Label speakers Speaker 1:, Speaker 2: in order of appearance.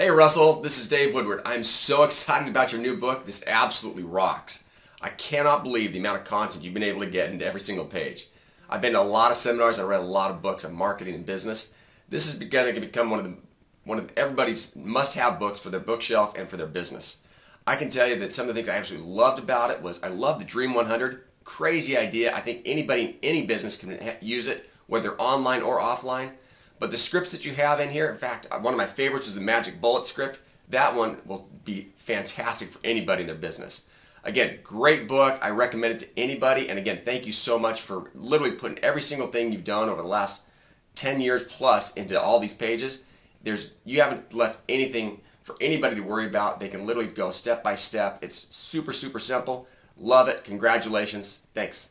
Speaker 1: Hey Russell, this is Dave Woodward. I'm so excited about your new book. This absolutely rocks. I cannot believe the amount of content you've been able to get into every single page. I've been to a lot of seminars, I read a lot of books on marketing and business. This is going to become one of the one of everybody's must-have books for their bookshelf and for their business. I can tell you that some of the things I absolutely loved about it was I love the Dream 100. Crazy idea. I think anybody in any business can use it, whether online or offline. But the scripts that you have in here, in fact, uh, one of my favorites is the Magic Bullet script. That one will be fantastic for anybody in their business. Again, great book. I recommend it to anybody. And again, thank you so much for literally putting every single thing you've done over the last 10 years plus into all these pages. There's you haven't left anything for anybody to worry about. They can literally go step by step. It's super super simple. Love it. Congratulations. Thanks.